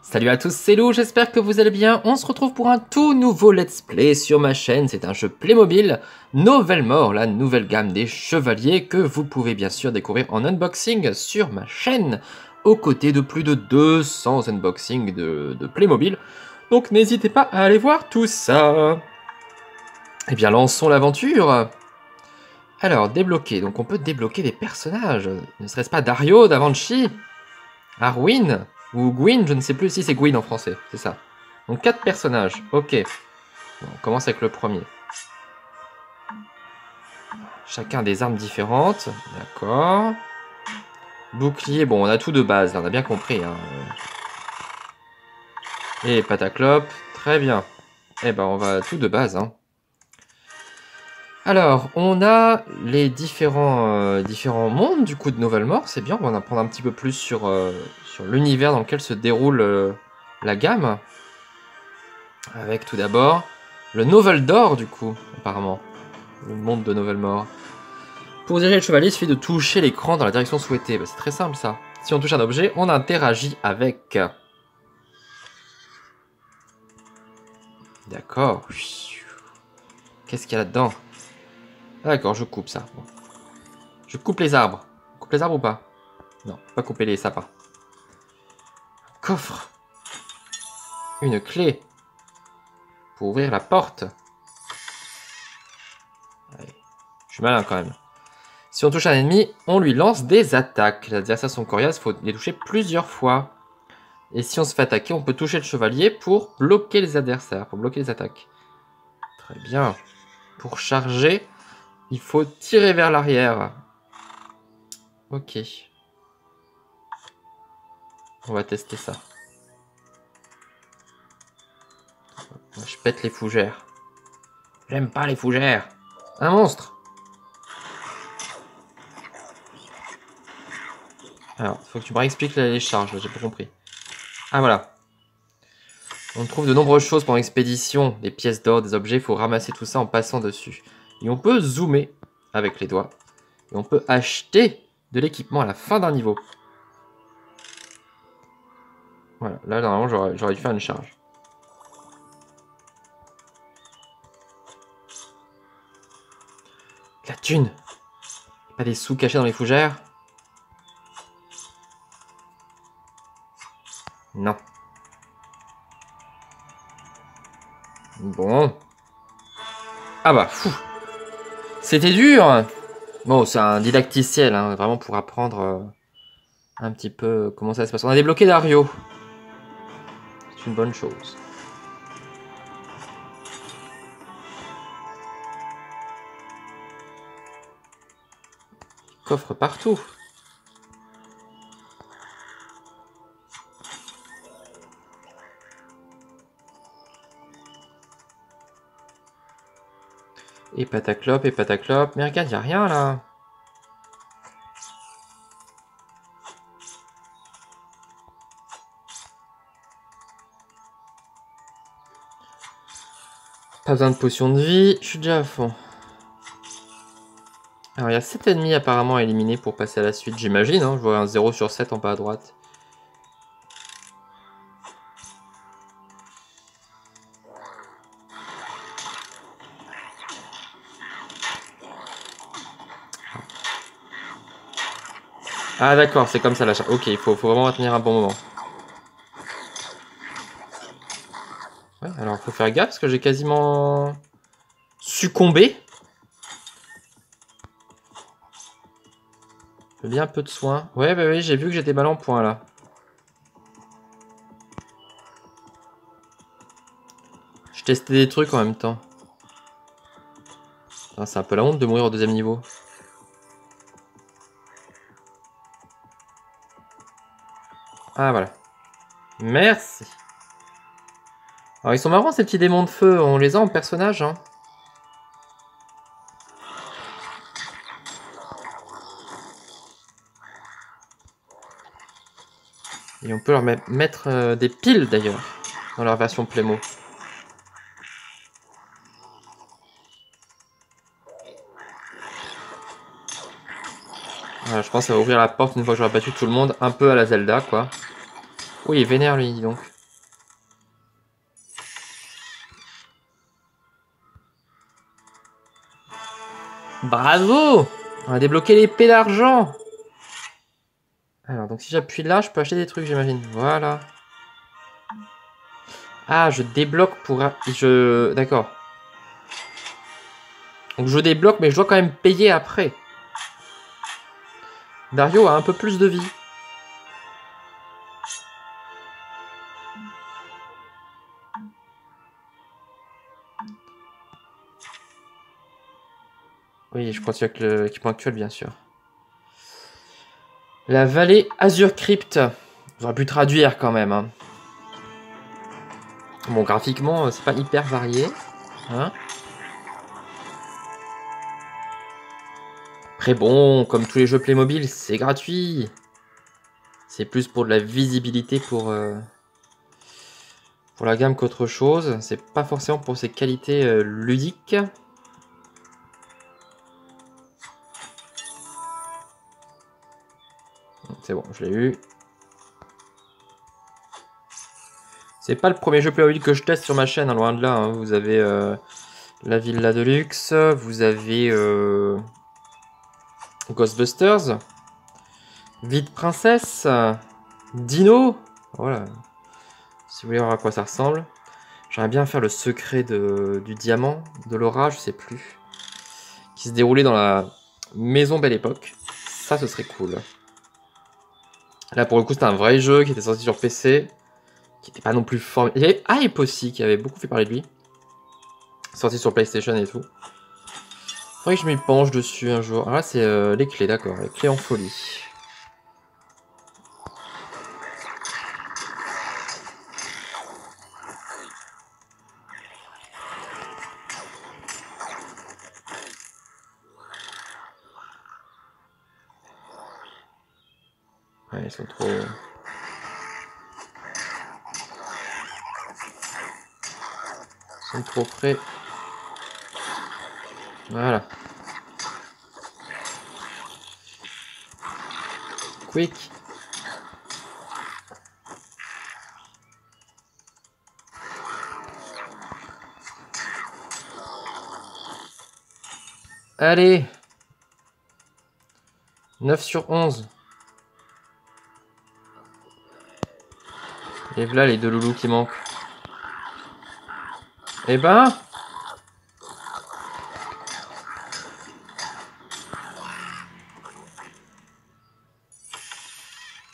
Salut à tous, c'est Lou, j'espère que vous allez bien. On se retrouve pour un tout nouveau let's play sur ma chaîne. C'est un jeu Playmobil, Nouvelle Mort, la nouvelle gamme des chevaliers que vous pouvez bien sûr découvrir en unboxing sur ma chaîne, aux côtés de plus de 200 unboxings de, Playmobil. Donc n'hésitez pas à aller voir tout ça. Eh bien, lançons l'aventure. Alors, débloquer. Donc on peut débloquer des personnages. Ne serait-ce pas Dario, Davanci, Arwin ou Gwyn, je ne sais plus si c'est Gwyn en français, c'est ça. Donc quatre personnages, ok. on commence avec le premier. Chacun des armes différentes, d'accord. Bouclier, bon, on a tout de base, on a bien compris. Hein. Et pataclope, très bien. Eh ben, on va tout de base. Hein. Alors, on a les différents, euh, différents mondes du coup de Nouvelle Mort, c'est bien, on va en apprendre un petit peu plus sur, euh, l'univers dans lequel se déroule euh, la gamme. Avec tout d'abord le Novel d'or du coup, apparemment. Le monde de Nouvelle Mort. Pour diriger le chevalier, il suffit de toucher l'écran dans la direction souhaitée. Bah, c'est très simple ça. Si on touche un objet, on interagit avec. D'accord. Qu'est-ce qu'il y a là-dedans? D'accord, je coupe ça. Je coupe les arbres. Coupe les arbres ou pas? Non, pas couper les sapins. Une clé. Pour ouvrir la porte. Je suis malin quand même. Si on touche un ennemi, on lui lance des attaques. Les adversaires sont coriaces, il faut les toucher plusieurs fois. Et si on se fait attaquer, on peut toucher le chevalier pour bloquer les adversaires, pour bloquer les attaques. Très bien. Pour charger, il faut tirer vers l'arrière. Ok. On va tester ça. Je pète les fougères. J'aime pas les fougères. Un monstre Alors, faut que tu me réexpliques les charges, j'ai pas compris. Ah voilà. On trouve de nombreuses choses pendant l'expédition, des pièces d'or, des objets, il faut ramasser tout ça en passant dessus. Et on peut zoomer avec les doigts. Et on peut acheter de l'équipement à la fin d'un niveau. Voilà, là normalement j'aurais dû faire une charge. La thune Pas des sous cachés dans les fougères? Non. Bon. Ah bah, fou c'était dur Bon, c'est un didacticiel, hein, vraiment pour apprendre euh, un petit peu comment ça se passe. On a débloqué Dario. Bonne chose. Coffre partout. Et pataclope, et pataclope. Mais regarde, y a rien là. Pas besoin de potion de vie, je suis déjà à fond. Alors il y a 7 ennemis apparemment à éliminer pour passer à la suite, j'imagine. Hein. je vois un 0 sur 7 en bas à droite. Ah d'accord, c'est comme ça la charge. Ok, il faut, faut vraiment tenir un bon moment. Ouais, alors faut faire gaffe parce que j'ai quasiment succombé. J'ai bien un peu de soin. Ouais, bah oui, j'ai vu que j'étais mal en point là. Je testais des trucs en même temps. C'est un peu la honte de mourir au deuxième niveau. Ah, voilà. Merci. Alors, ils sont marrants, ces petits démons de feu. On les a en personnage, hein. Et on peut leur mettre euh, des piles, d'ailleurs, dans leur version Playmo. je pense va ouvrir la porte une fois que j'aurai battu tout le monde, un peu à la Zelda, quoi. Oui, il vénère lui, dis donc. Bravo On a débloqué l'épée d'argent Alors, donc si j'appuie là, je peux acheter des trucs, j'imagine. Voilà. Ah, je débloque pour... Je... D'accord. Donc je débloque, mais je dois quand même payer après. Dario a un peu plus de vie. Oui, je continue avec l'équipement actuel, bien sûr. La vallée Azure Crypt. J'aurais pu traduire quand même. Hein. Bon, graphiquement, c'est pas hyper varié. Hein Après bon, comme tous les jeux Playmobil, c'est gratuit. C'est plus pour de la visibilité pour, euh, pour la gamme qu'autre chose. C'est pas forcément pour ses qualités euh, ludiques. C'est bon, je l'ai eu. C'est pas le premier jeu Playmobil que je teste sur ma chaîne, hein, loin de là. Hein. Vous avez euh, la Villa de Luxe, vous avez euh, Ghostbusters, Vite Princesse, Dino. Voilà. Si vous voulez voir à quoi ça ressemble. J'aimerais bien faire le secret du diamant, de l'orage, je sais plus. Qui se déroulait dans la maison Belle Époque. Ça, ce serait cool. Là, pour le coup, c'était un vrai jeu qui était sorti sur PC qui n'était pas non plus formé. Il y avait Hype aussi, qui avait beaucoup fait parler de lui. Sorti sur PlayStation et tout. Faudrait que je m'y penche dessus un jour. Ah là, c'est euh, les clés, d'accord. Les clés en folie. Près. Voilà. Quick. Allez 9 sur 11. Et voilà les deux loulous qui manquent. Eh ben...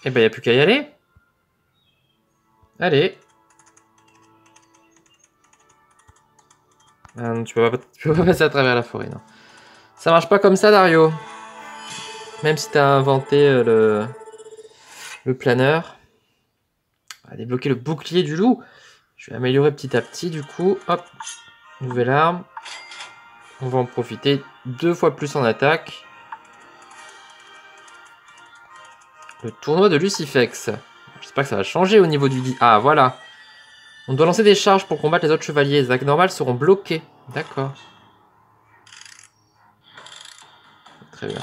Eh ben, il a plus qu'à y aller. Allez. Ah tu, peux pas, peux pas passer à travers la forêt, non. Ça marche pas comme ça, Dario. Même si t'as inventé euh, le, le planeur. On va débloquer le bouclier du loup. Je vais améliorer petit à petit du coup. Hop, nouvelle arme. On va en profiter deux fois plus en attaque. Le tournoi de Lucifex. J'espère que ça va changer au niveau du... Ah, voilà. On doit lancer des charges pour combattre les autres chevaliers. Les attaques normales seront bloquées. D'accord. Très bien.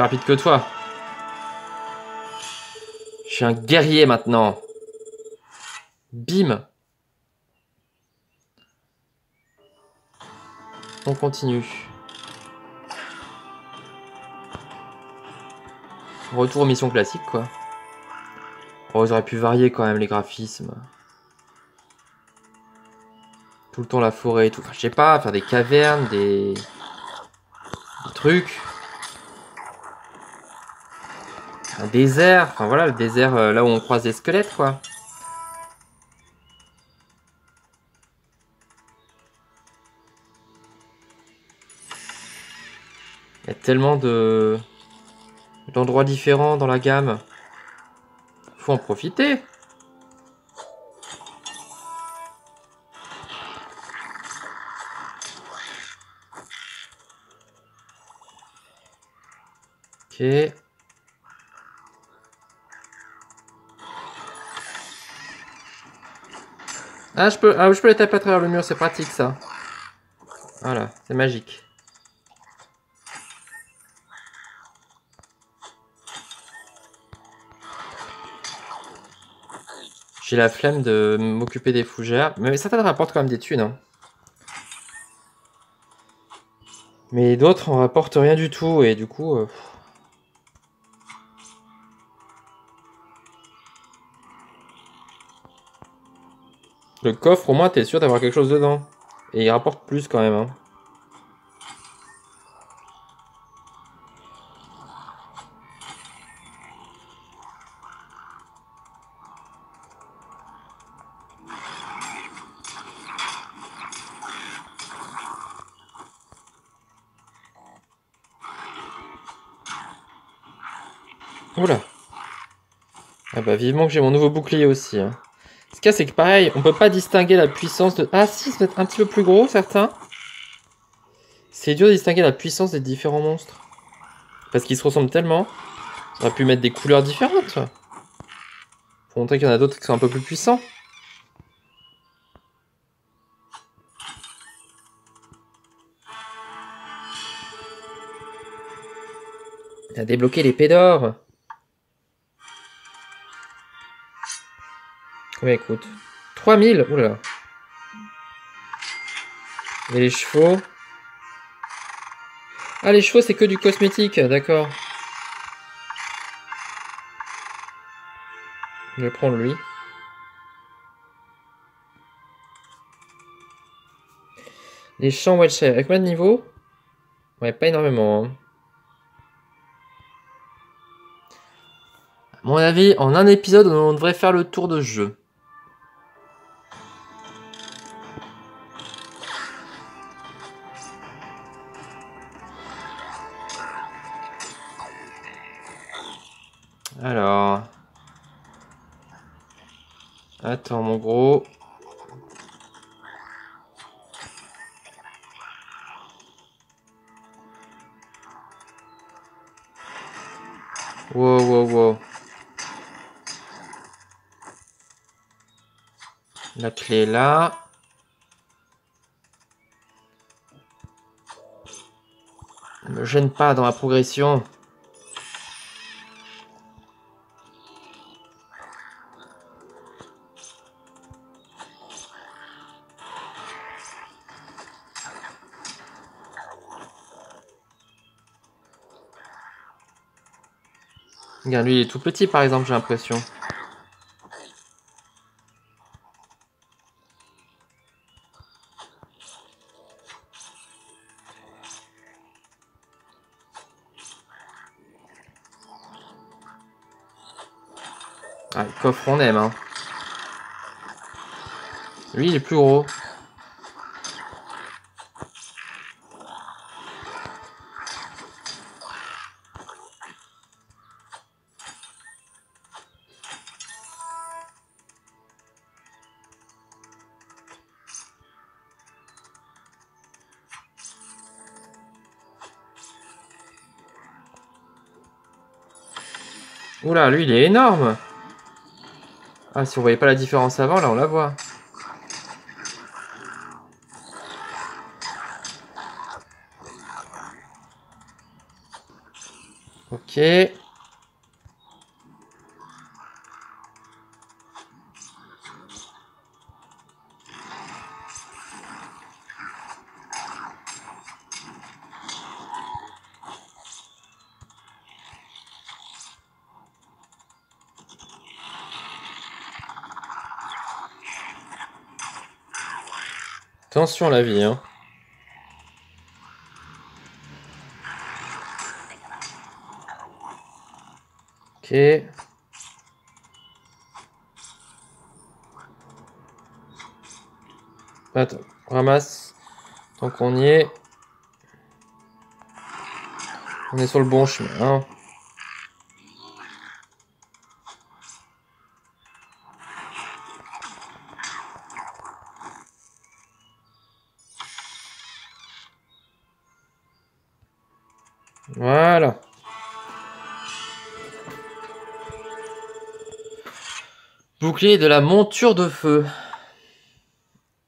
Plus rapide que toi. Je suis un guerrier maintenant. Bim. On continue. Retour aux missions classiques, quoi. Oh, auraient pu varier quand même les graphismes. Tout le temps la forêt et tout. Enfin, je sais pas, faire des cavernes, des trucs. Un désert, enfin voilà, le désert euh, là où on croise des squelettes, quoi. Il y a tellement de d'endroits différents dans la gamme. Faut en profiter. Ok. Ah, je peux, ah, je peux les taper à travers le mur, c'est pratique ça. Voilà, c'est magique. J'ai la flemme de m'occuper des fougères. Mais certaines rapportent quand même des thunes. Hein. Mais d'autres en rapportent rien du tout. Et du coup... Euh, Le coffre, au moins, t'es sûr d'avoir quelque chose dedans. Et il rapporte plus quand même. Hein. Oula. Ah bah vivement que j'ai mon nouveau bouclier aussi. Hein. Ce c'est que pareil, on peut pas distinguer la puissance de... Ah si, être un petit peu plus gros, certains. C'est dur de distinguer la puissance des différents monstres. Parce qu'ils se ressemblent tellement. On aurait pu mettre des couleurs différentes. Pour montrer qu'il y en a d'autres qui sont un peu plus puissants. Il a débloqué l'épée d'or. Combien écoute 3000 Oula. Et les chevaux? Ah, les chevaux, c'est que du cosmétique, d'accord. Je vais prendre lui. Les champs Wiltshire. Avec combien de niveau Ouais, pas énormément. Hein. À mon avis, en un épisode, on devrait faire le tour de jeu. Attends, mon gros. Wow, wow, wow. La clé là. Ne me gêne pas dans la progression. Lui, il est tout petit, par exemple, j'ai l'impression. Ah, le coffre, on aime, hein. Lui, il est plus gros. Oula, lui, il est énorme Ah, si on voyait pas la différence avant, là, on la voit. Ok. Attention à la vie, hein. Ok. Attends, ramasse. Tant qu'on y est. On est sur le bon chemin, hein. Bouclier de la monture de feu.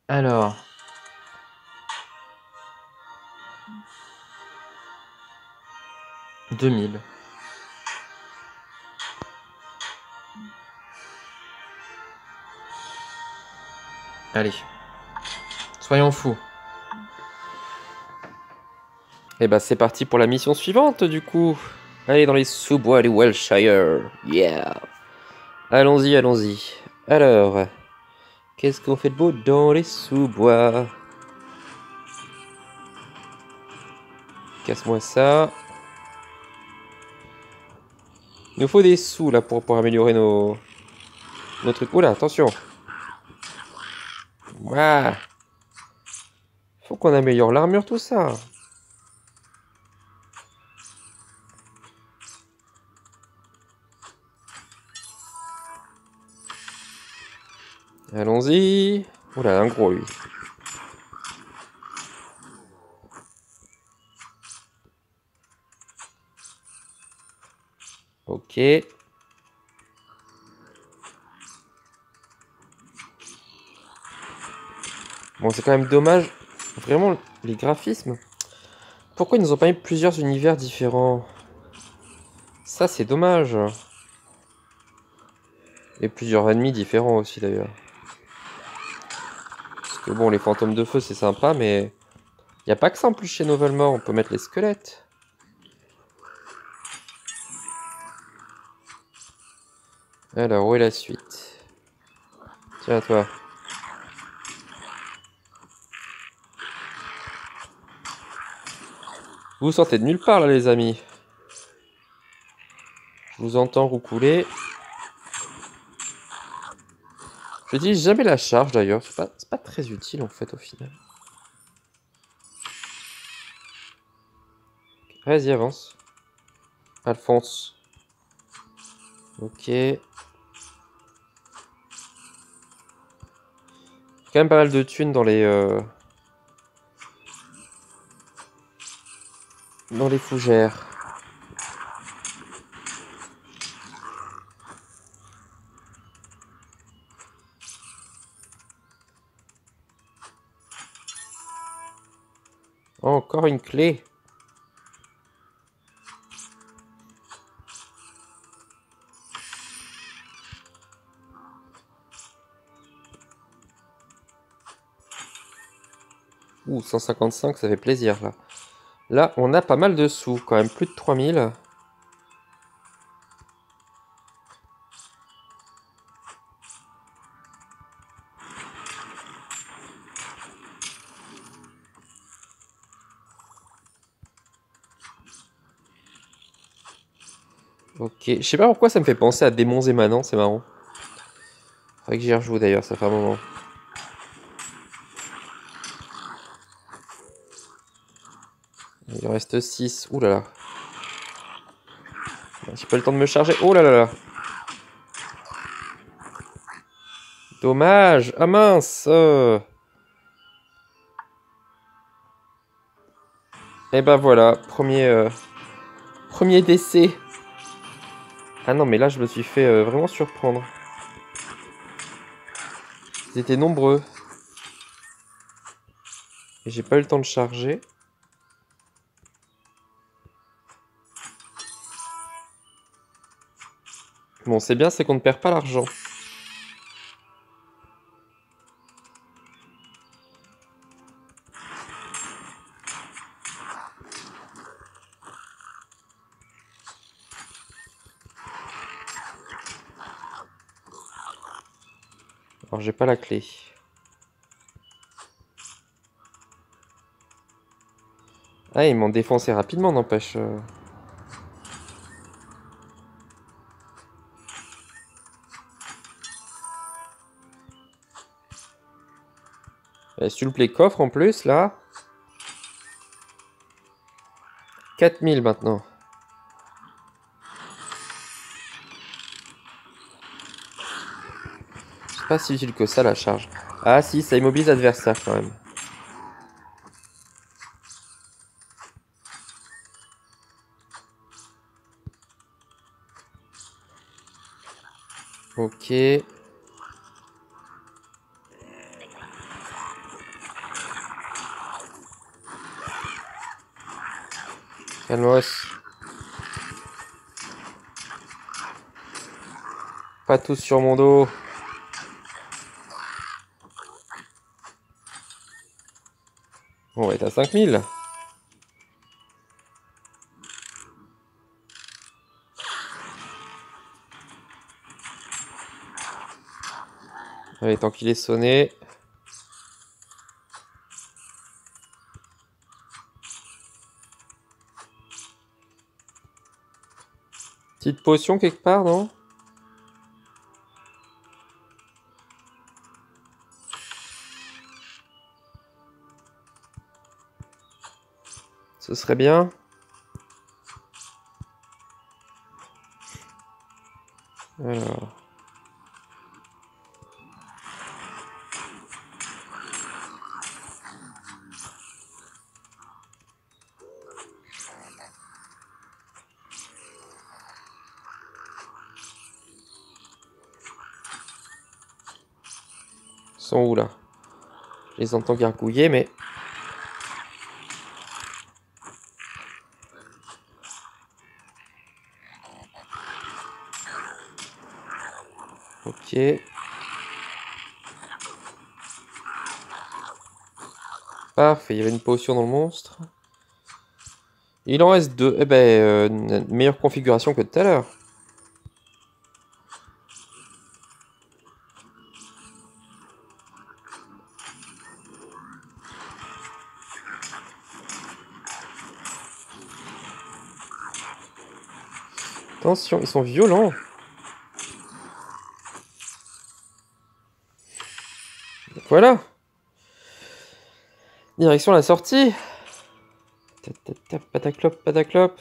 Alors. Deux mille. Allez. Soyons fous. Et eh bah ben, c'est parti pour la mission suivante du coup. Allez dans les sous-bois du Welshire. Yeah. Allons-y, allons-y. Alors, qu'est-ce qu'on fait de beau dans les sous-bois? Casse-moi ça. Il nous faut des sous là pour, pour améliorer nos, nos trucs. Oula, attention. Waouh. Faut qu'on améliore l'armure, tout ça. Allons-y. Oula, un gros lui. Ok. Bon, c'est quand même dommage. Vraiment, les graphismes. Pourquoi ils nous ont pas mis plusieurs univers différents? Ça, c'est dommage. Et plusieurs ennemis différents aussi, d'ailleurs que bon, les fantômes de feu, c'est sympa, mais... Il n'y a pas que ça en plus chez Novelmore, on peut mettre les squelettes. Alors, où est la suite? Tiens, toi. Vous sortez de nulle part, là, les amis. Je vous entends roucouler. Je dis jamais la charge d'ailleurs, c'est pas, pas très utile en fait au final. Vas-y, avance. Alphonse. Ok. Quand même pas mal de thunes dans les... Euh, dans les fougères. Encore une clé. Ouh, 155, ça fait plaisir là. Là, on a pas mal de sous, quand même plus de 3000. Je sais pas pourquoi ça me fait penser à Démons émanants, c'est marrant. Faudrait que j'y rejoue d'ailleurs, ça fait un moment. Il reste 6. Ouh là là. J'ai pas le temps de me charger. Oh là là là. Dommage. Ah mince. Et eh ben voilà, premier, euh, premier décès. Ah non, mais là, je me suis fait euh, vraiment surprendre. Ils étaient nombreux. Et j'ai pas eu le temps de charger. Bon, c'est bien, c'est qu'on ne perd pas l'argent. J'ai pas la clé. Ah, ils m'ont défoncé rapidement, n'empêche. Euh. S'il vous plaît, coffre en plus, là. 4000 maintenant. pas si utile que ça la charge. Ah si, ça immobilise l'adversaire quand même. Ok. Calmos. Pas tous sur mon dos. On va être à 5000. Allez, tant qu'il est sonné. Petite potion quelque part, non? Ce serait bien. Alors. sont où là? Je les entends gargouiller, mais Parfait, il y avait une potion dans le monstre. Il en reste deux. Eh ben, euh, une meilleure configuration que tout à l'heure. Attention, ils sont violents. Voilà. Direction la sortie. Pataclop, pataclop.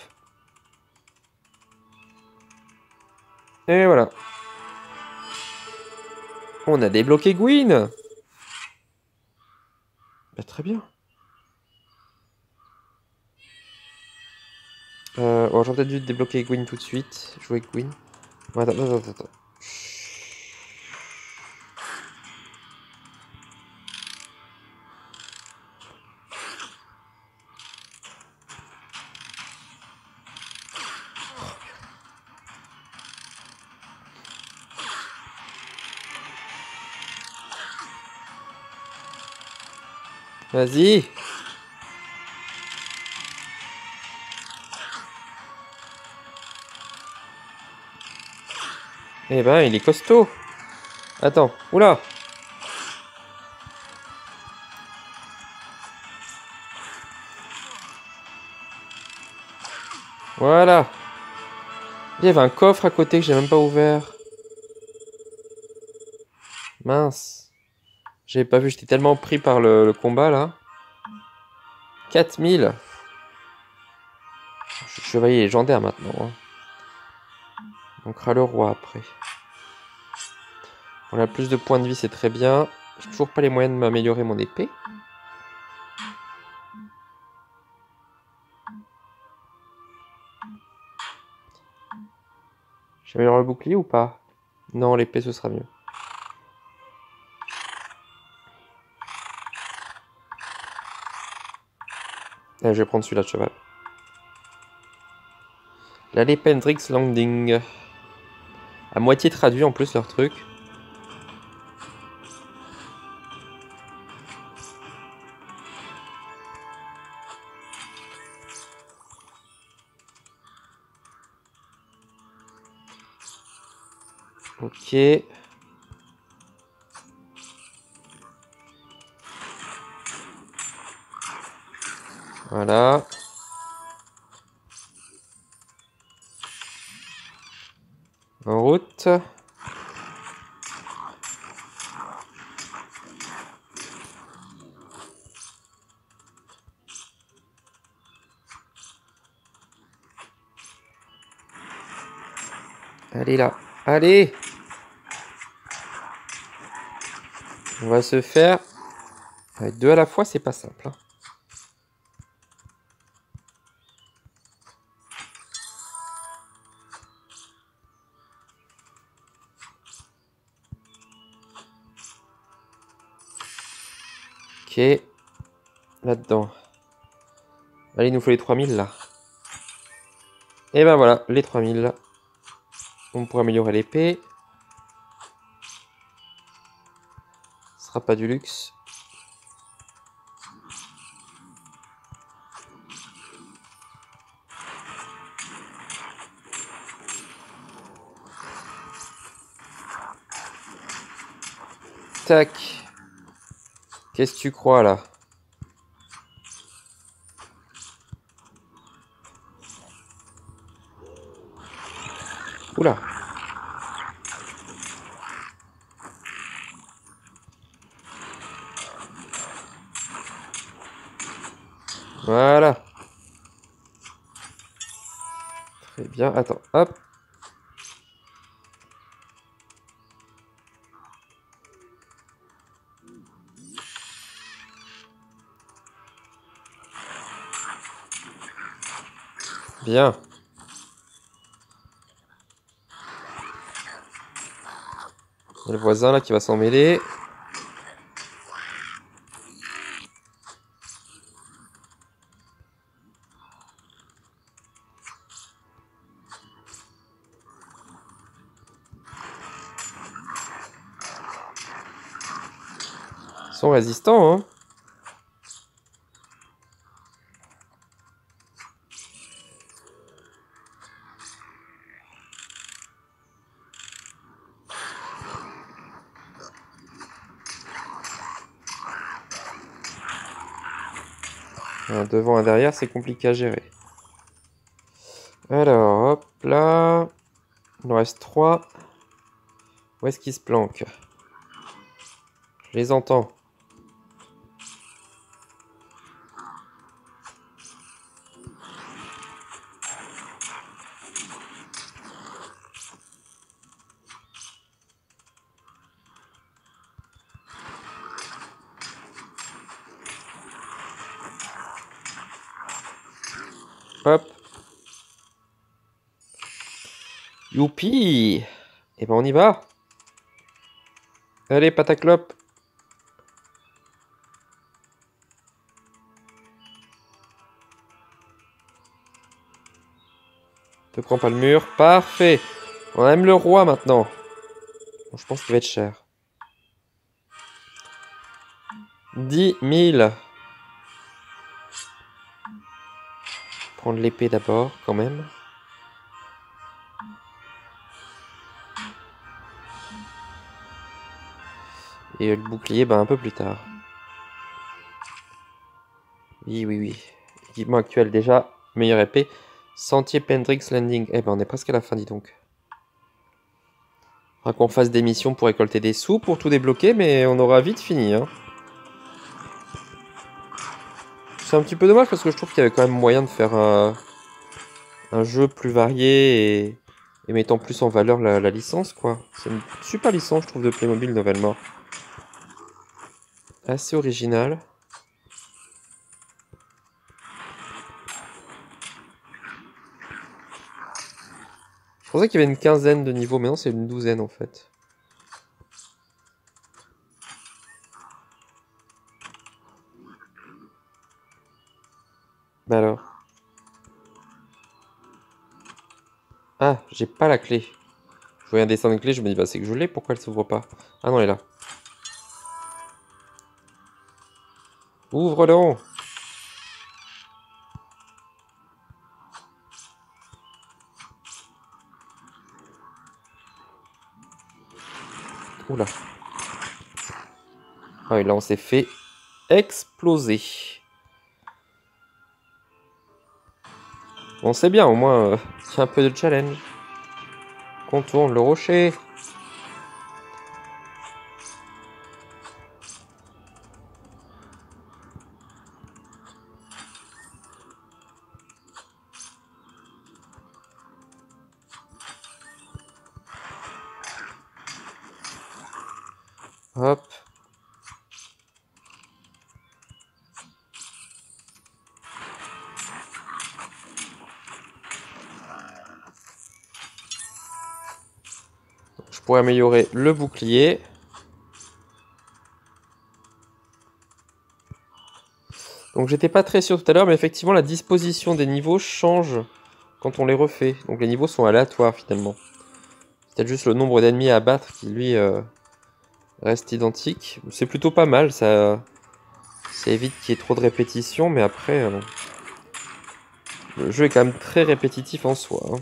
Et voilà. On a débloqué Gwyn. Bah, très bien. Euh, j'aurais peut-être dû débloquer Gwyn tout de suite. Jouer Gwyn. Attends, attends, attends. attends. Vas-y. Eh ben, il est costaud. Attends, oula. Voilà. Il y avait un coffre à côté que j'ai même pas ouvert. Mince. J'avais pas vu, j'étais tellement pris par le, combat là. 4000 Je suis chevalier légendaire maintenant. Hein. On le roi après. On a plus de points de vie, c'est très bien. J'ai toujours pas les moyens de m'améliorer mon épée. J'améliore le bouclier ou pas? Non, l'épée ce sera mieux. Je vais prendre celui-là de cheval. La Lependrix Landing. À moitié traduit en plus leur truc. Ok. Route. Allez là, allez On va se faire... Deux à la fois, c'est pas simple. Hein. Là-dedans. Allez, il nous faut les 3000 là. Et ben voilà, les 3000. On pourra améliorer l'épée. Ce sera pas du luxe. Tac. Qu'est-ce que tu crois là? Oula. Voilà. Très bien. Attends, hop. Bien. le voisin là qui va s'en mêler. Ils sont résistants, hein devant et derrière, c'est compliqué à gérer. Alors, hop là. Il nous reste 3. Où est-ce qu'ils se planquent Je les entends. Youpi Et eh ben on y va. Allez, pataclope. Te prends pas le mur. Parfait. On aime le roi maintenant. je pense qu'il va être cher. 10 000. prendre l'épée d'abord, quand même. Et le bouclier, ben, un peu plus tard. Oui, oui, oui. Équipement actuel déjà, meilleure épée. Sentier Pendrix Landing. Eh ben, on est presque à la fin, dis donc. Faudra qu'on fasse des missions pour récolter des sous, pour tout débloquer, mais on aura vite fini, hein. C'est un petit peu dommage parce que je trouve qu'il y avait quand même moyen de faire un, jeu plus varié et, mettant plus en valeur la, licence, quoi. C'est une super licence, je trouve, de Playmobil nouvellement. Assez original. Je pensais qu'il y avait une quinzaine de niveaux, mais non, c'est une douzaine en fait. Bah alors. Ah, j'ai pas la clé. Je voyais un dessin de clé, je me dis, bah c'est que je l'ai, pourquoi elle s'ouvre pas? Ah non, elle est là. Ouvre donc Oula. Ah oui, là on s'est fait exploser. Bon, c'est bien, au moins, c'est euh, un peu de challenge. Contourne le rocher. Pour améliorer le bouclier. Donc j'étais pas très sûr tout à l'heure, mais effectivement la disposition des niveaux change quand on les refait. Donc les niveaux sont aléatoires finalement. C'est juste le nombre d'ennemis à abattre qui lui euh, reste identique. C'est plutôt pas mal, ça, ça évite qu'il y ait trop de répétitions, mais après, euh, le jeu est quand même très répétitif en soi. Hein.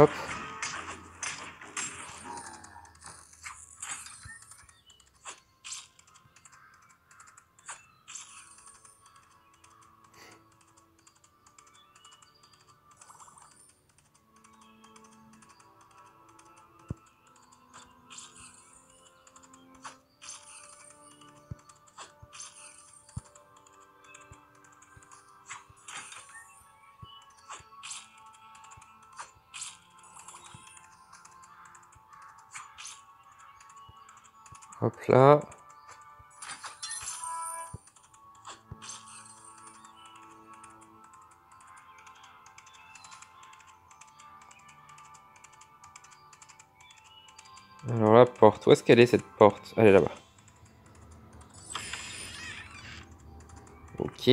Hop. Hop là. Alors la porte, où est-ce qu'elle est cette porte? Elle est là-bas. Ok.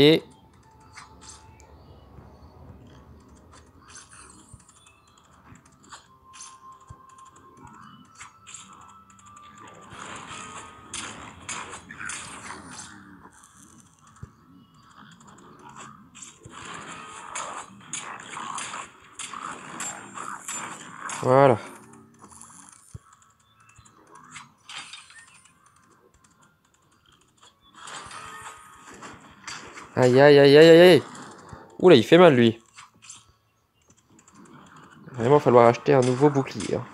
Aïe aïe aïe aïe aïe Oula, il fait mal lui. Vraiment falloir acheter un nouveau bouclier. Hein.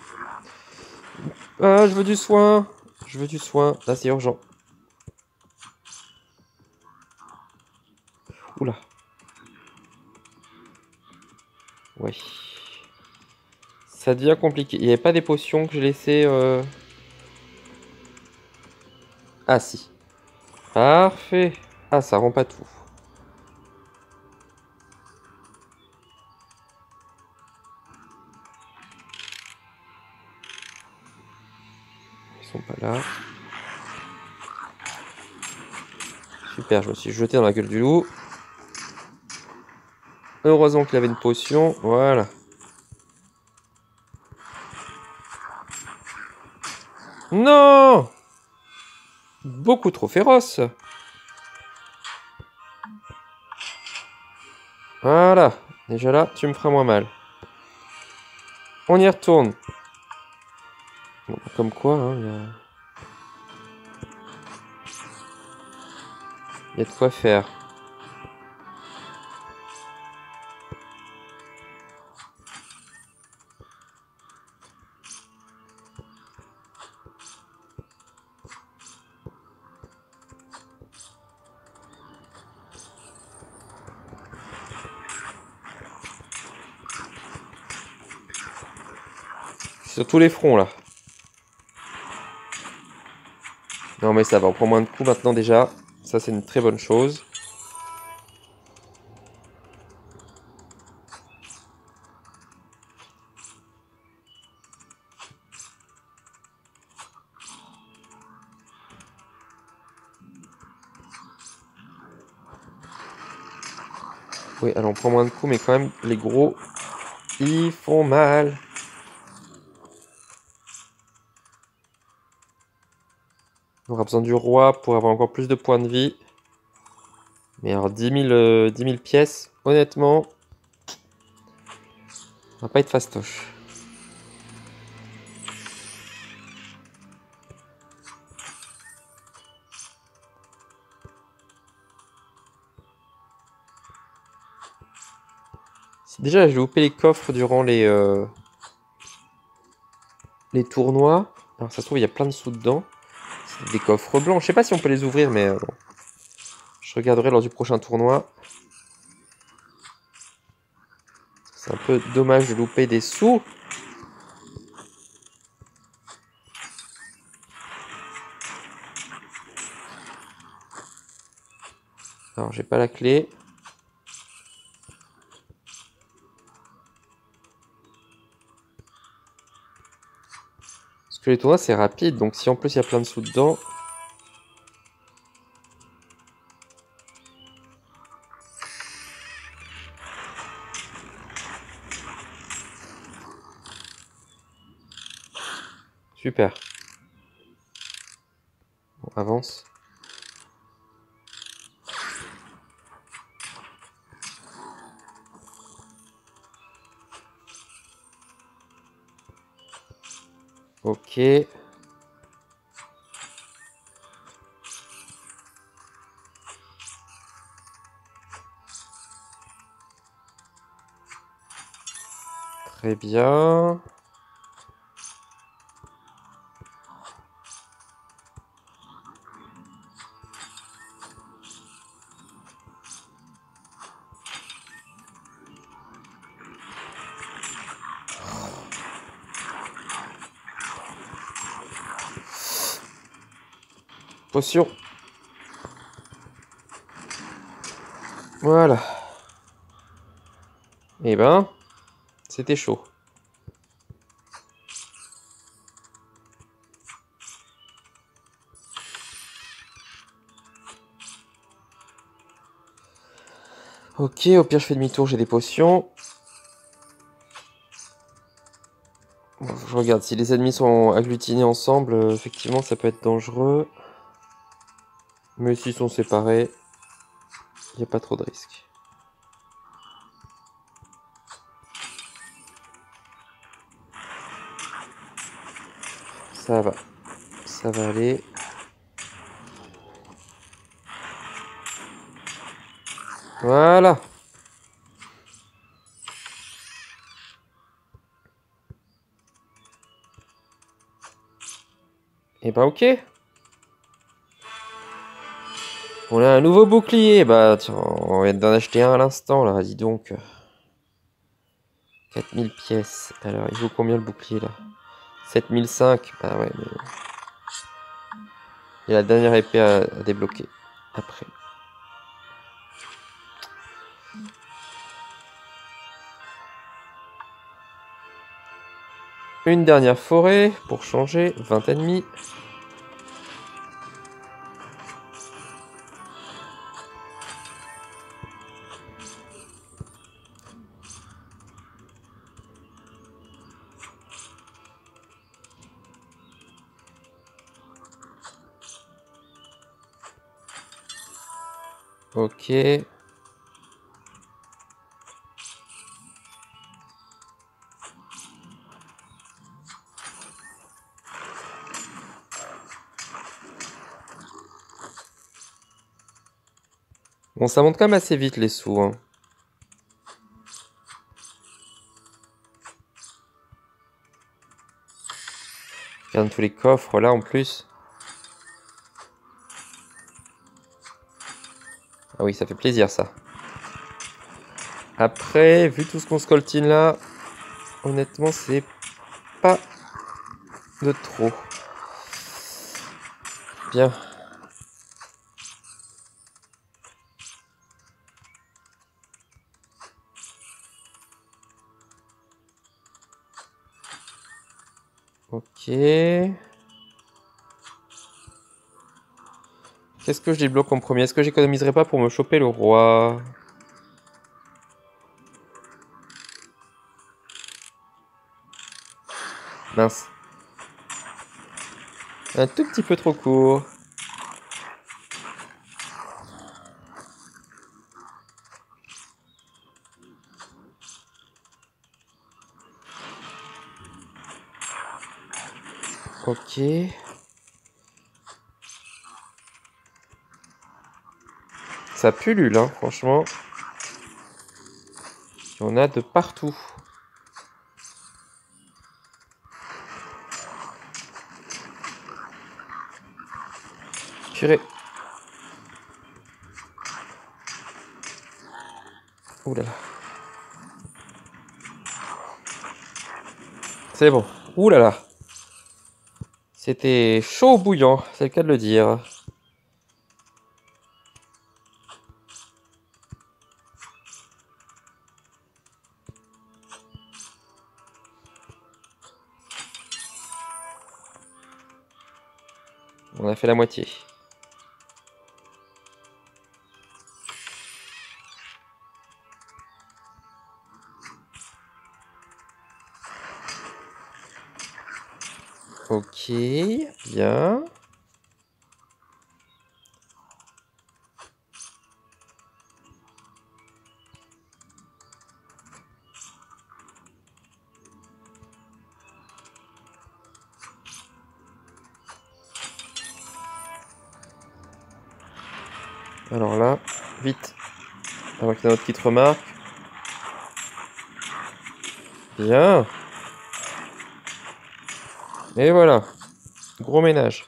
Ah, je veux du soin. Je veux du soin. Là, c'est urgent. Oula. Ouais. Ça devient compliqué. Il n'y avait pas des potions que j'ai laissées... Euh... Ah si. Parfait. Ah, ça rend pas tout. Je me suis jeté dans la gueule du loup. Heureusement qu'il avait une potion. Voilà. Non Beaucoup trop féroce. Voilà. Déjà là, tu me feras moins mal. On y retourne. comme quoi, hein, y a... Il y a de quoi faire. Sur tous les fronts, là. Non, mais ça va, on prend moins de coups maintenant déjà. Ça, c'est une très bonne chose. Oui, alors on prend moins de coups, mais quand même, les gros, ils font mal. On aura besoin du roi pour avoir encore plus de points de vie. Mais alors 10 000, pièces, honnêtement, on va pas être fastoche. Déjà j'ai loupé les coffres durant les, euh, les tournois, alors ça se trouve il y a plein de sous dedans des coffres blancs. Je sais pas si on peut les ouvrir, mais euh, je regarderai lors du prochain tournoi. C'est un peu dommage de louper des sous. Alors, j'ai pas la clé. Les tournois, c'est rapide. Donc, si en plus il y a plein de sous dedans... Super. On avance. Ok. Très bien. Voilà. Eh ben, c'était chaud. Ok, au pire je fais demi-tour, j'ai des potions. Je regarde, si les ennemis sont agglutinés ensemble, euh, effectivement ça peut être dangereux. Mais s'ils sont séparés, il n'y a pas trop de risques. Ça va. Ça va aller. Voilà. Et eh ben ok. On a un nouveau bouclier. Bah, on vient d'en acheter un à l'instant, là, dis donc. 4000 pièces. Alors, il vaut combien le bouclier, là? 7005. Bah ouais, mais... Il y a la dernière épée à, débloquer. Après. Une dernière forêt pour changer. 20 ennemis. Ok. Bon, ça monte quand même assez vite les sous. Hein. Regarde tous les coffres là en plus. Ah oui, ça fait plaisir ça. Après, vu tout ce qu'on scoltine là, honnêtement, c'est pas de trop. Bien. Ok. Qu'est-ce que je débloque en premier? Est-ce que j'économiserai pas pour me choper le roi? Mince. Un tout petit peu trop court. Ok. Ça pullule, hein, franchement. Il y en a de partout. Purée. Ouh. C'est bon. Ouh là là. C'était chaud bouillant, c'est le cas de le dire. On a fait la moitié. Ok, bien. Avant qu'il y en ait un autre qui te remarque. Bien. Et voilà. Gros ménage.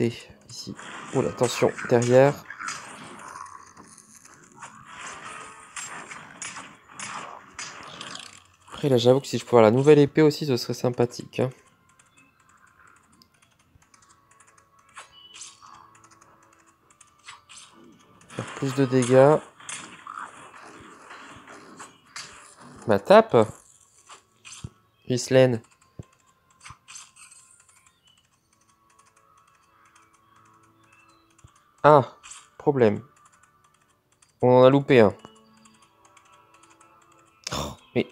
Ici. Oh attention, derrière. Après là, j'avoue que si je pouvais avoir la nouvelle épée aussi, ce serait sympathique. Hein. Plus de dégâts. Ma tape? Ghislaine. Ah, problème. On en a loupé un. Oh, mais...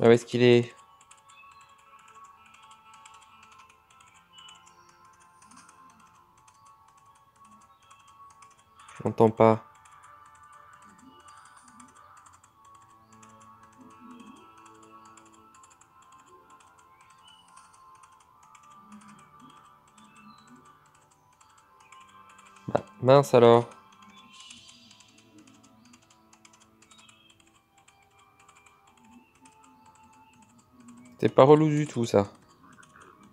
Ah, où est-ce qu'il est? Je n'entends pas. Mince alors. C'est pas relou du tout ça.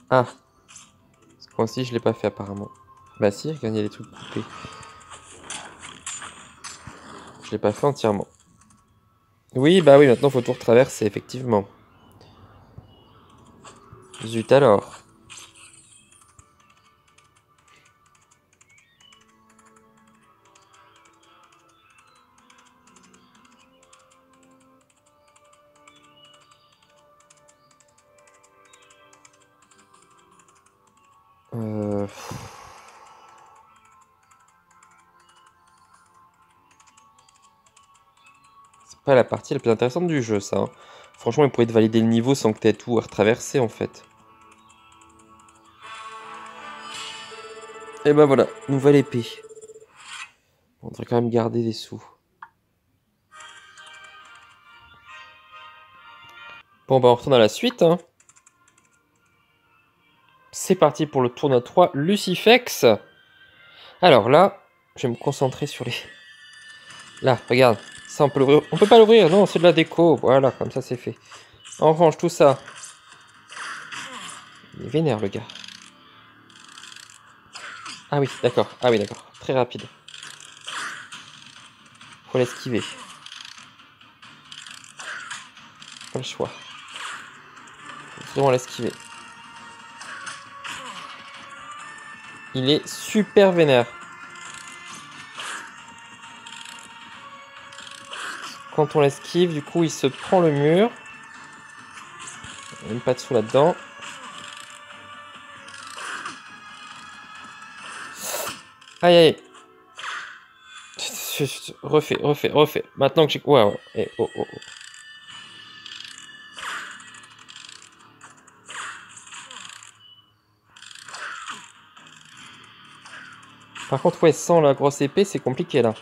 Ah. Ce coin-ci, je l'ai pas fait apparemment. Bah si, regarde, il y a les trucs coupés. Je l'ai pas fait entièrement. Oui, bah oui, maintenant faut tout retraverser, effectivement. Zut alors. La plus intéressante du jeu, ça. hein. Franchement, il pourrait te valider le niveau sans que t'aies tout à retraverser, en fait. Et bah voilà, nouvelle épée. On devrait quand même garder des sous. Bon bah on retourne à la suite. hein. C'est parti pour le tournoi 3 Lucifex. Alors là, je vais me concentrer sur les... Là, regarde. Ça, on peut l'ouvrir. On peut pas l'ouvrir, non, c'est de la déco. Voilà, comme ça, c'est fait. On range tout ça. Il est vénère, le gars. Ah oui, d'accord. Ah oui, d'accord. Très rapide. Faut l'esquiver. Pas le choix. Faut vraiment l'esquiver. Il est super vénère. Quand on l'esquive, du coup, il se prend le mur. Même pas de sous là-dedans. Aïe aïe. Refais, refais, refais. Maintenant que j'ai... Ouais, ouais. Eh, oh, oh, oh. Par contre, ouais, sans la grosse épée, c'est compliqué là.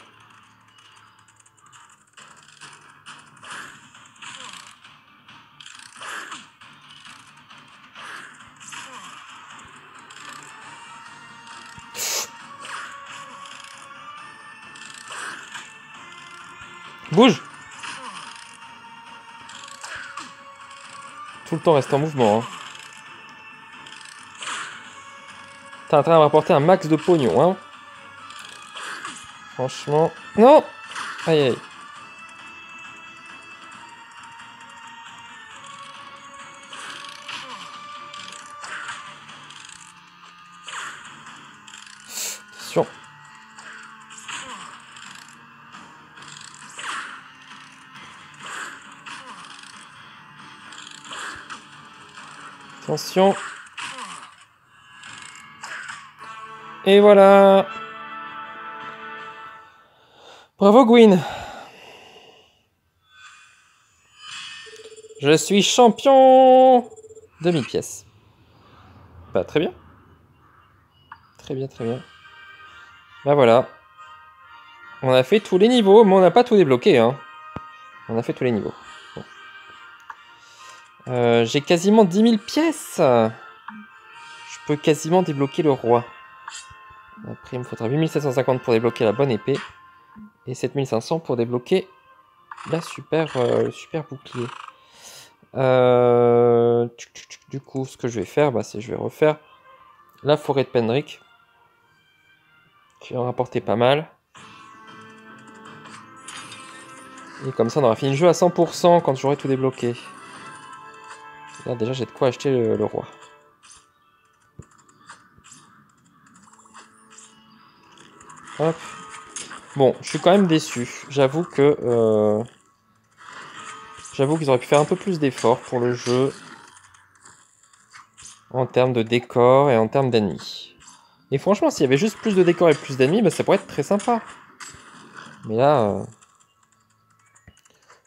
Reste en mouvement. Hein. À me rapporter un max de pognon, hein. Franchement... Non Aïe aïe. Et voilà. Bravo Gwyn. Je suis champion Demi pièce. Bah très bien. Très bien, très bien. Bah voilà. On a fait tous les niveaux, mais on n'a pas tout débloqué. Hein. On a fait tous les niveaux. Euh, j'ai quasiment 10 000 pièces. Je peux quasiment débloquer le roi. Après, il me faudra 8750 pour débloquer la bonne épée. Et 7500 pour débloquer la super, euh, super bouclier. Euh, du coup, ce que je vais faire, bah, c'est je vais refaire la forêt de Pendrick. Qui va rapporter pas mal. Et comme ça, on aura fini le jeu à 100% quand j'aurai tout débloqué. Là, déjà, j'ai de quoi acheter le roi. Bon, je suis quand même déçu. J'avoue que... Euh, j'avoue qu'ils auraient pu faire un peu plus d'efforts pour le jeu. En termes de décor et en termes d'ennemis. Et franchement, s'il y avait juste plus de décors et plus d'ennemis, bah, ça pourrait être très sympa. Mais là... Euh,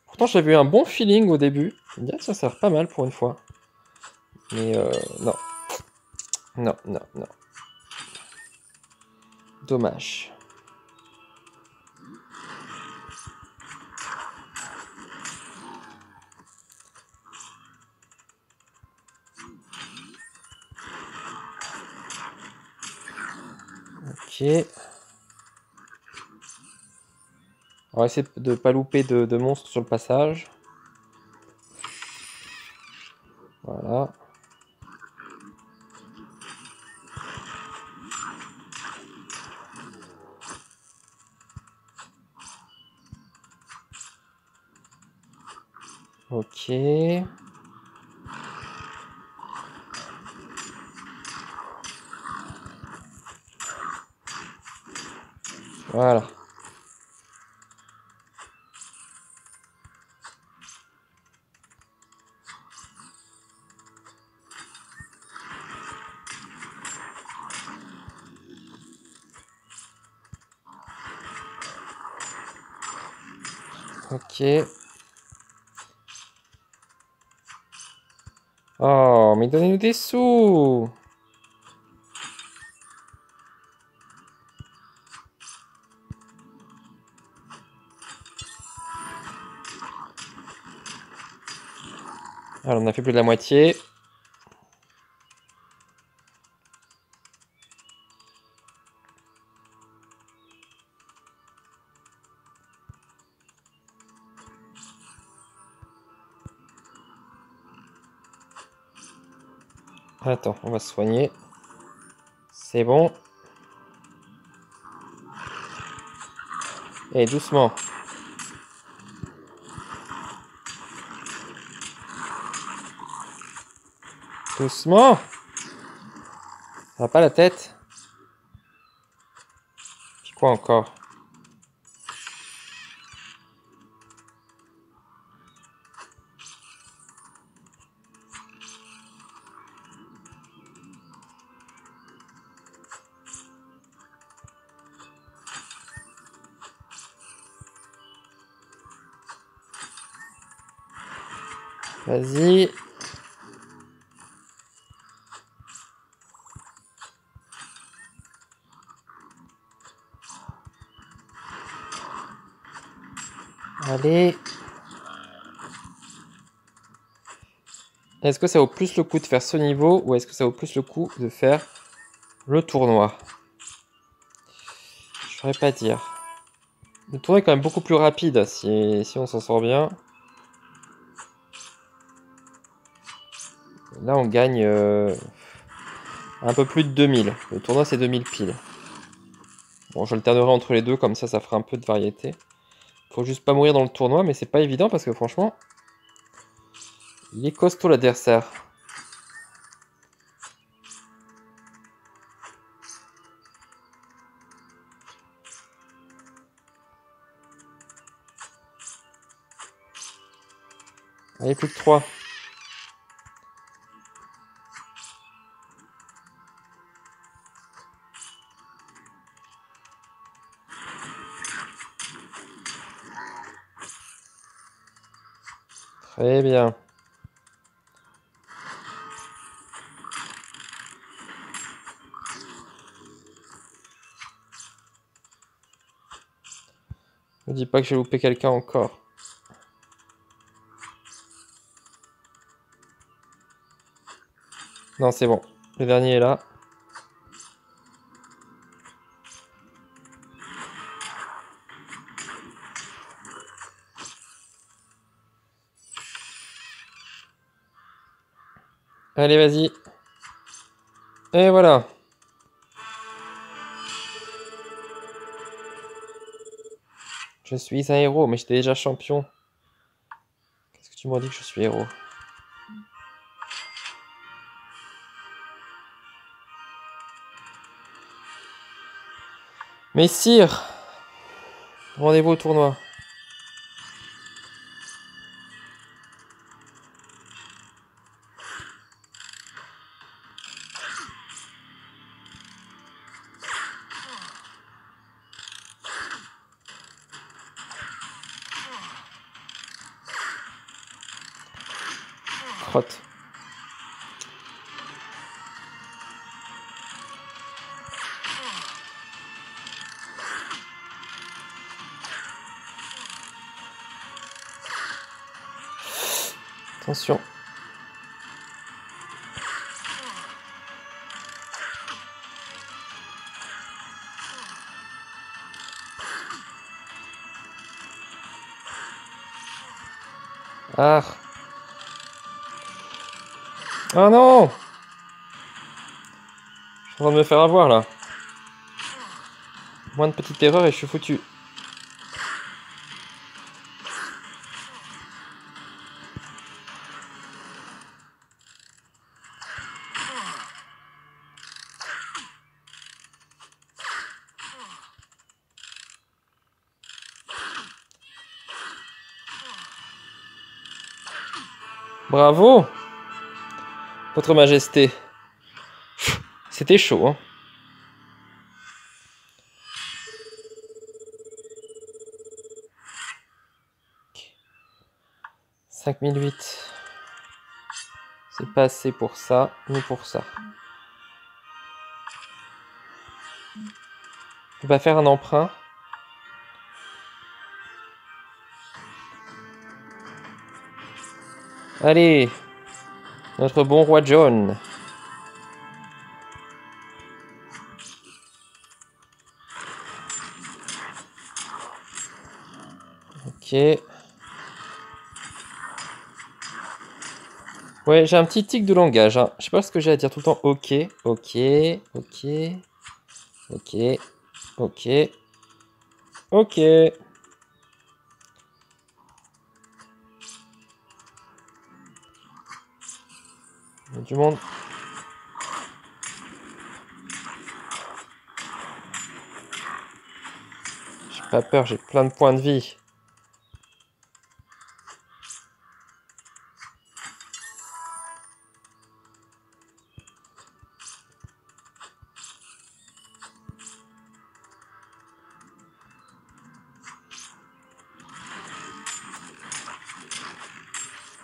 pourtant, j'avais eu un bon feeling au début. Je disais, ça sert pas mal pour une fois. Mais euh, non. Non, non, non. Dommage. On va essayer de ne pas louper de, monstres sur le passage. Voilà. Ok. Voilà. Oh, mais donnez-nous des sous Alors, on a fait plus de la moitié. Attends, on va se soigner. C'est bon. Et doucement. Doucement. Ça va pas la tête. Puis quoi encore? Est-ce que ça vaut plus le coup de faire ce niveau ou est-ce que ça vaut plus le coup de faire le tournoi? Je saurais pas dire. Le tournoi est quand même beaucoup plus rapide si, on s'en sort bien. Là, on gagne euh, un peu plus de 2000. Le tournoi, c'est 2000 piles. Bon, j'alternerai entre les deux, comme ça, ça fera un peu de variété. Faut juste pas mourir dans le tournoi, mais c'est pas évident parce que franchement, il est costaud l'adversaire. Allez, plus que 3. Très bien. Ne dis pas que j'ai loupé quelqu'un encore. Non, c'est bon. Le dernier est là. Allez, vas-y. Et voilà. Je suis un héros, mais j'étais déjà champion. Qu'est-ce que tu m'as dit que je suis héros? Mais sire Rendez-vous au tournoi. Faire avoir là. Moins de petites erreurs et je suis foutu. Bravo Votre Majesté. Chaud, hein 5008. C'est pas assez pour ça, ni pour ça. On va faire un emprunt. Allez, notre bon roi John. Ouais, j'ai un petit tic de langage. Hein. Je sais pas ce que j'ai à dire tout le temps. Ok, ok, ok, ok, ok, ok. Il y a du monde. J'ai pas peur, j'ai plein de points de vie.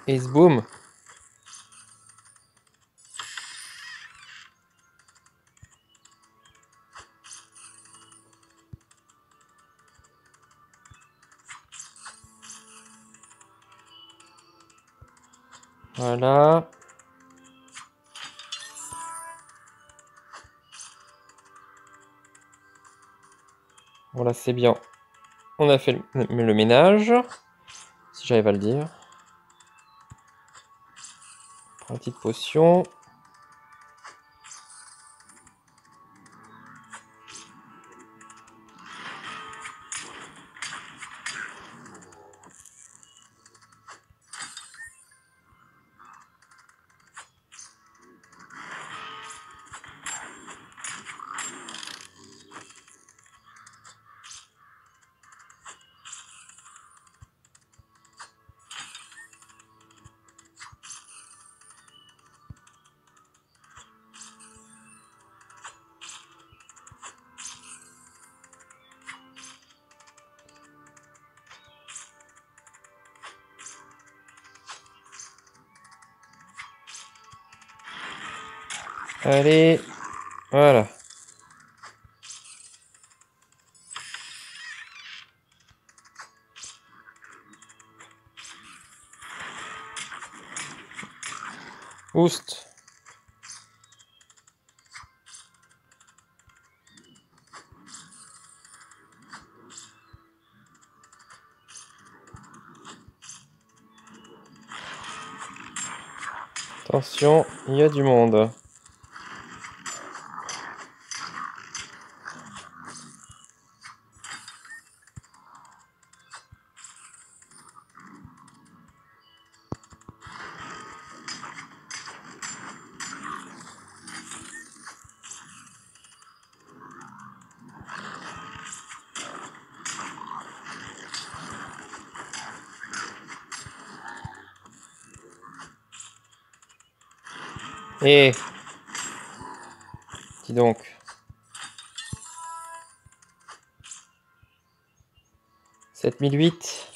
Et boom Voilà. Voilà, c'est bien. On a fait le ménage. Si j'arrive à le dire. Petite potion. Allez, voilà. Oust. Attention, il y a du monde. Et... Dis donc. Sept mille huit.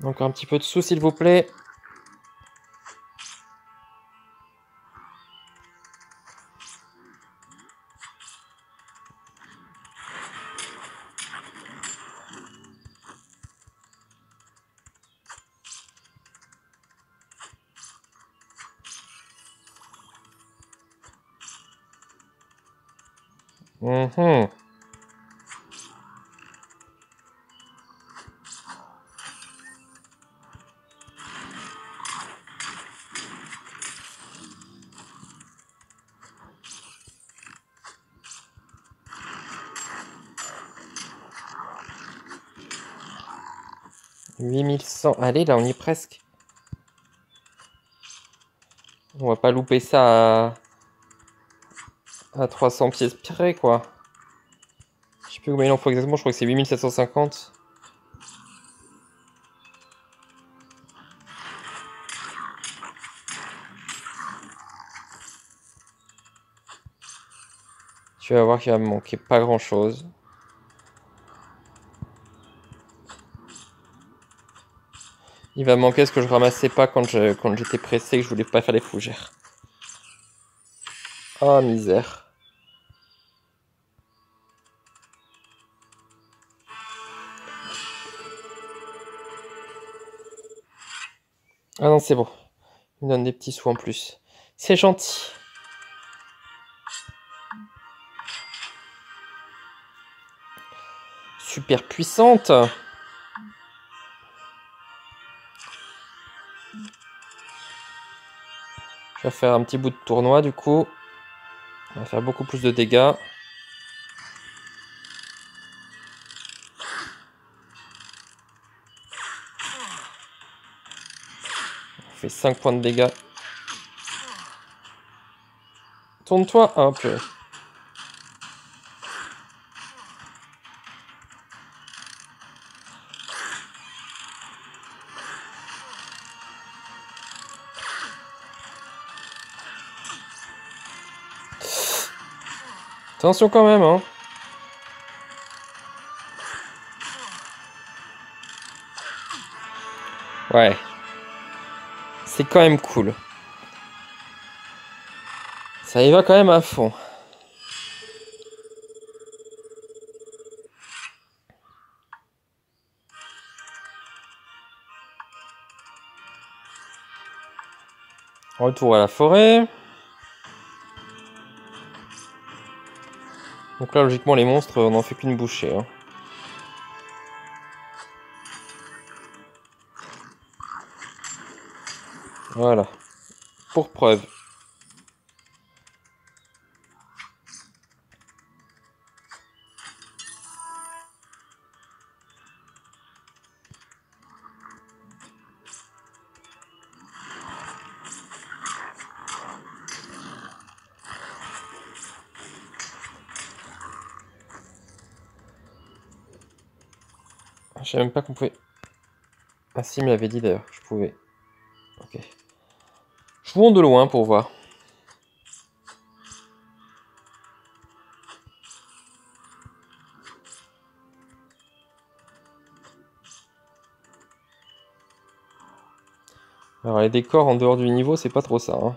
Donc un petit peu de sous s'il vous plaît. Allez, là, on y est presque. On va pas louper ça à, 300 pièces près, quoi. Je sais plus combien il en faut exactement, je crois que c'est 8750. Tu vas voir qu'il va me manquer pas grand chose. Il va manquer ce que je ramassais pas quand j'étais pressé, que je voulais pas faire les fougères. Oh misère. Ah non, c'est bon. Il me donne des petits sous en plus. C'est gentil. Super puissante. Vais faire un petit bout de tournoi du coup. On va faire beaucoup plus de dégâts. fait 5 points de dégâts. Tourne-toi un peu. Attention quand même, hein. Ouais. C'est quand même cool. Ça y va quand même à fond. Retour à la forêt. Donc là, logiquement, les monstres, on n'en fait qu'une bouchée. Hein. Voilà. Pour preuve. Même pas qu'on pouvait... Ah si, il m'avait dit d'ailleurs je pouvais. Ok. Jouons de loin pour voir. Alors les décors en dehors du niveau, c'est pas trop ça. Hein.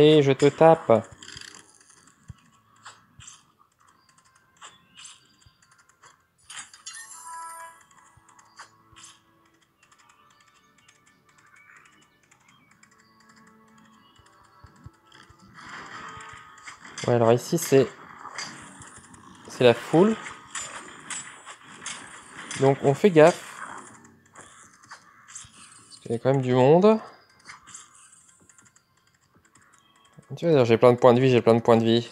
Allez, je te tape. Ouais, alors ici c'est c'est la foule. Donc on fait gaffe. Parce qu'il y a quand même du monde. Tu vois, j'ai plein de points de vie, j'ai plein de points de vie.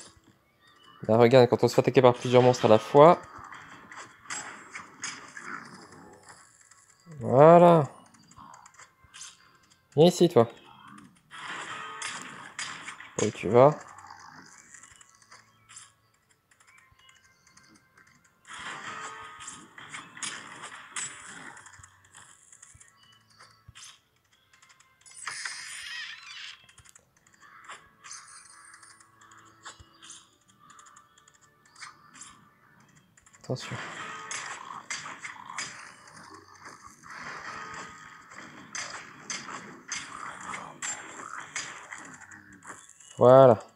Là, regarde, quand on se fait attaquer par plusieurs monstres à la fois. Voilà. Viens ici, toi. Où tu vas Attention. Voilà.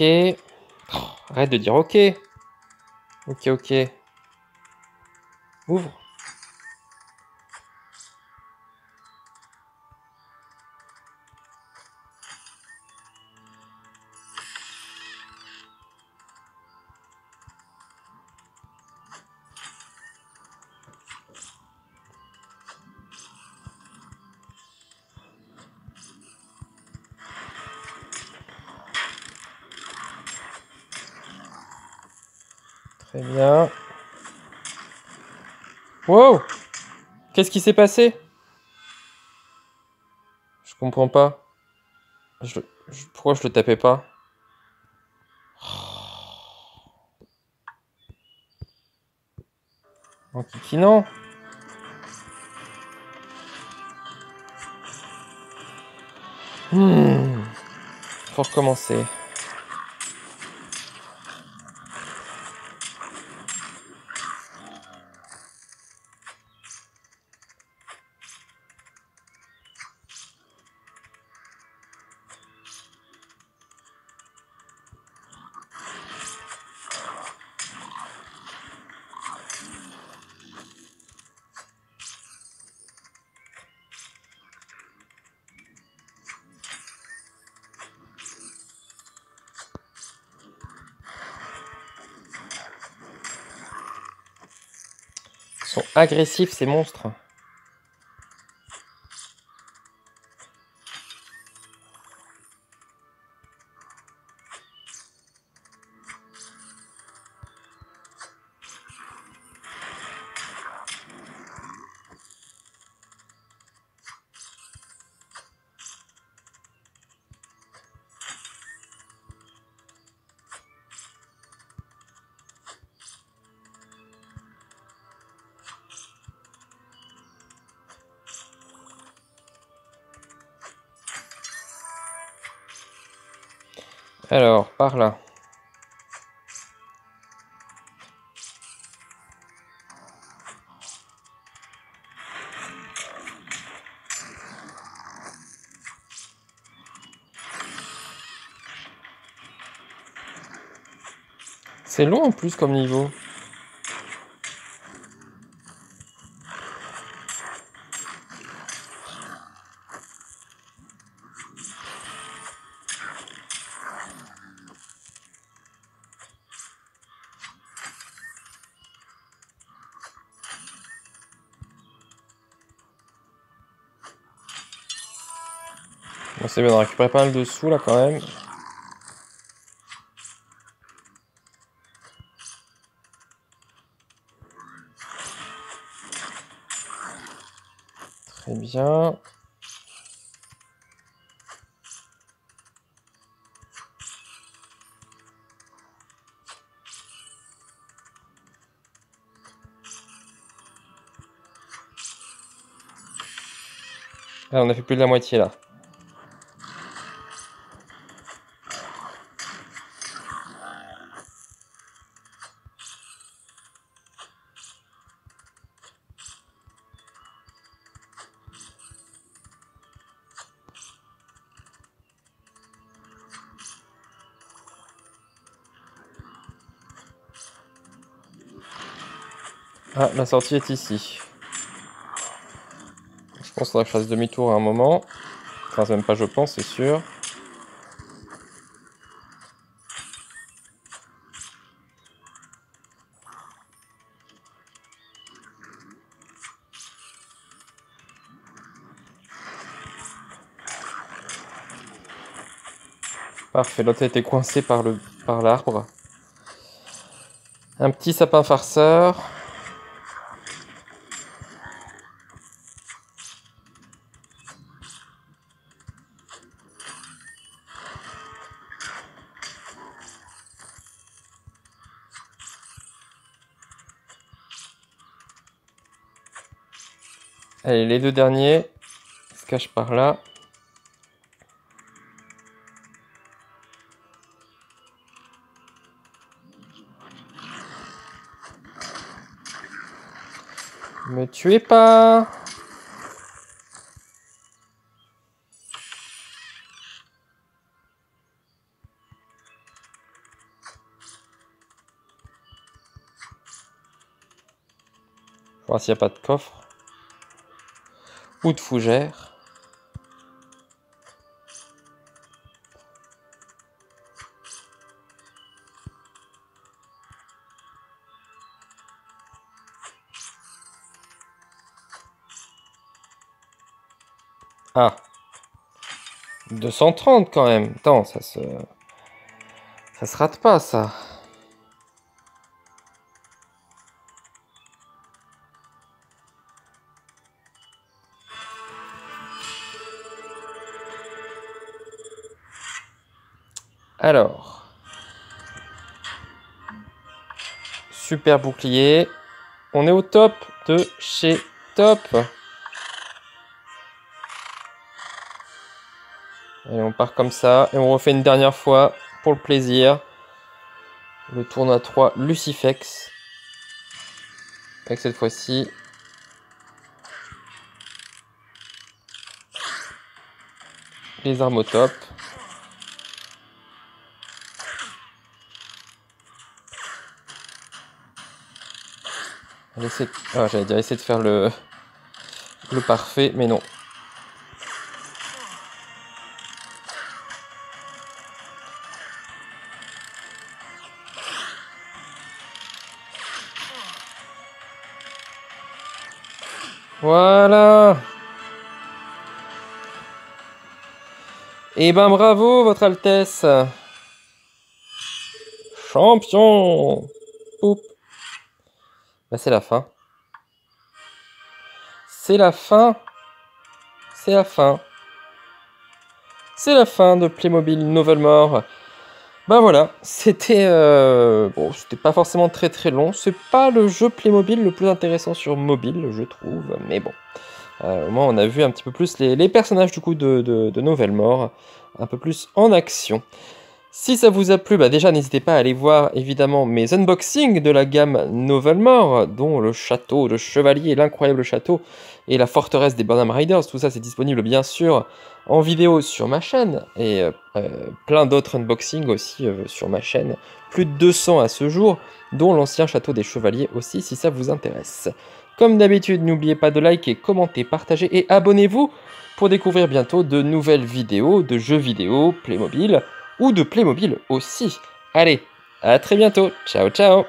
Oh, arrête de dire ok. Ok, ok. Ouvre. Qu'est-ce qui s'est passé? Je comprends pas. Pourquoi je le tapais pas? En kikinant Hmm. Faut recommencer. Agressifs ces monstres. C'est long en plus comme niveau. c'est bien, on a récupéré pas mal de sous là quand même. Bien. Ah, on a fait plus de la moitié là. Ah, la sortie est ici. Je pense qu'il faudra que je demi-tour à un moment. Enfin, même pas je pense, c'est sûr. Parfait, l'autre a été coincé par le par l'arbre. Un petit sapin farceur. Allez, les deux derniers. Se cachent par là. Me tuez pas. Voir s'il n'y a pas de coffre ou de fougère. Ah 230 quand même. Attends, ça se... Ça se rate pas, ça. Alors. Super bouclier. On est au top de chez Top. Et on part comme ça. Et on refait une dernière fois pour le plaisir. Le tournoi 3 Lucifex. Avec cette fois-ci. Les armes au top. Ah, j'allais dire essayer de faire le... le parfait, mais non. Voilà. Eh ben bravo, Votre Altesse. Champion. Bah, c'est la fin. C'est la fin. C'est la fin. C'est la fin de Playmobil Novel More. Ben voilà, c'était euh, bon, c'était pas forcément très très long. C'est pas le jeu Playmobil le plus intéressant sur mobile, je trouve, mais bon. Euh, au moins, on a vu un petit peu plus les, personnages du coup de, de, de Novel More, un peu plus en action. Si ça vous a plu, bah déjà n'hésitez pas à aller voir évidemment mes unboxings de la gamme Novelmore, dont le château de chevalier, l'incroyable château et la forteresse des Burnham Riders. Tout ça c'est disponible bien sûr en vidéo sur ma chaîne et euh, euh, plein d'autres unboxings aussi euh, sur ma chaîne. Plus de 200 à ce jour, dont l'ancien château des chevaliers aussi si ça vous intéresse. Comme d'habitude, n'oubliez pas de liker, commenter, partager et abonnez-vous pour découvrir bientôt de nouvelles vidéos de jeux vidéo, Playmobil ou de Playmobil aussi. Allez, à très bientôt. Ciao ciao